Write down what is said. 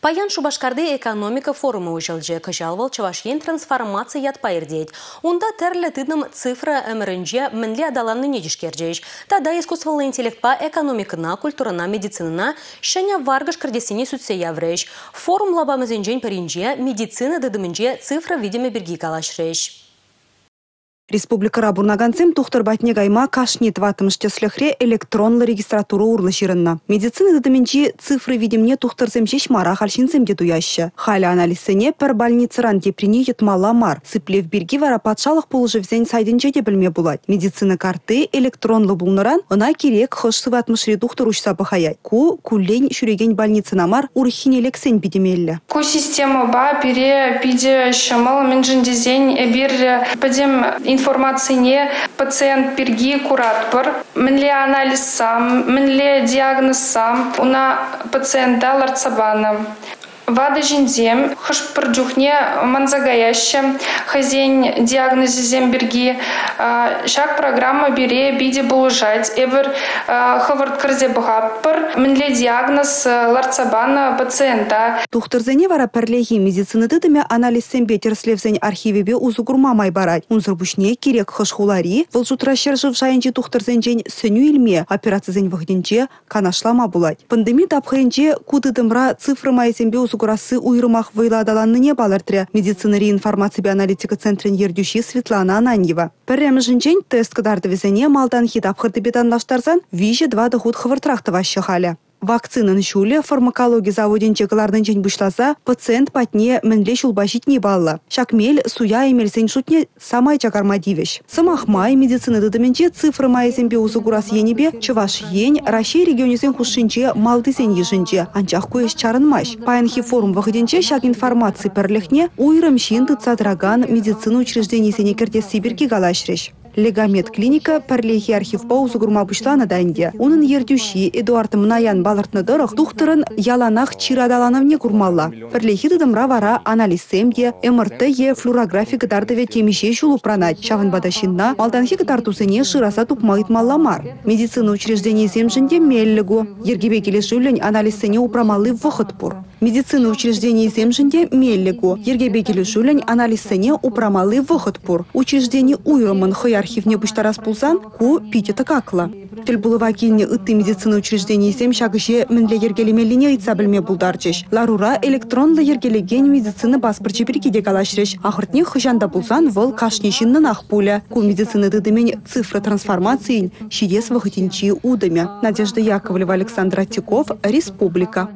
Паян Шубашкарды экономика форумы ұжылжы кыжалвал Чавашен трансформация ят пайырдейд. Онда тәрлі тыдым цифра әмірінже мінле адаланны недішкердейш. Тада искусстволы интеллектпа экономикына, культурына, медицинына шәне варгыш кірдесіне сүтсе явреш. Форум лабамызынжен пәрінже медицина дыдымынже цифра видиме біргі калашреш. Республика бурнагансем тухтар батне гайма кашнет ватымышча слехре электронлы регистратура урлы ширынна. Медицина дадыминчи цифры видимне тухтарзем жеш мара халшинземде туяща. Халя пер больницаран деприне етмала мар. Сыплев бирги вара патшалық полжевзен сайдынча де білме булать. Медицина карты электронлы булныран, она керек хош сыватмышри тухтар учса бахаяй. Ку кулень шүреген больницына мар урхинелексен бидемелле. Ку система ба бире биде шамал минжиндизень бир падем не пациент перги куратпыр мінле анализ сам мінле диагноз сам. Уна пациента ларцабана Вады жинзем, хыш пырджухне манзагаяще, хозяин диагнозе земберги, шак программа бере биде булжать, эвер хавард крзе бухаппыр, мінле диагноз ларцабана пациента. Тухтырзене вара перлеги медицины дыдыме анализ сембе терслевзен архивебе узу гурмамай барать. Унзырбушне керек хышхулари, вылжутра шержыв жайынче тухтырзенжен сөню илме операциязен вғденче канашлама булать. Пандемия тапхайынче кудыдымра цифры майзембе узу Курасы уйрымах не балыртыры медицинари информация аналитика центрин ердюши Светлана Ананьева. Піррем жінчен тест кадарды везене малдан хитап хырды виже два дохуд хывыртрахты вашы халя. Вакцинын шуле фармакология заводин чегалардын жен бушласа, пациент патне мінле не балла. Шакмел суя емелсен шутне самай чакарма дивеш. Самахмай медицина дыдыменче цифры майзембе узугурас енебе, чываш ень, Россия регионесен хушинче малдысен ешінче, анчах көеш чарынмаш. Паянхи форум вахыденче шак информации перлехне уйрым шин медицина учреждениесене керте Сибирки галашреш. Легамет клиника пәрлехи архив паузу гурма бушлана дайынде. Унын ердюши Эдуард Мнаян балартны дырық тухтырын яланах чирадаланавне курмалла. Пәрлехи дыдымра вара анализсемде, МРТ е флюорография гдардыве темеше жулу пранать. Шавын бадашинна малданхи гдартусыне шыраса тупмайт малламар. Медицина учреждение земжінде меллігу. Ергебе келешүүлін анализсене упрамалы вұхыт пур. Медицина учреждение земжінде меллігу. Ергебе келешүүлін анализсене упрамалы вұхыт пур. Учреждение уйрымын хыя архивне буштарас пулсан, ку пите такакла. Тіл булыва килне ытты медицина учреждение сем шагыше мінле ергелемеліне ыйтса білме булдарчыш. Ларура электронлы ергелеген медицина паспорчы біркеде калашреш. Ахыртне хыжанда булсан выл кашнешіннен ақ пуля. Ку медицина дыдымен цифра трансформациян шидес вахытинчи удыме. Надежда Яковлева, Александр Атиков, Республика.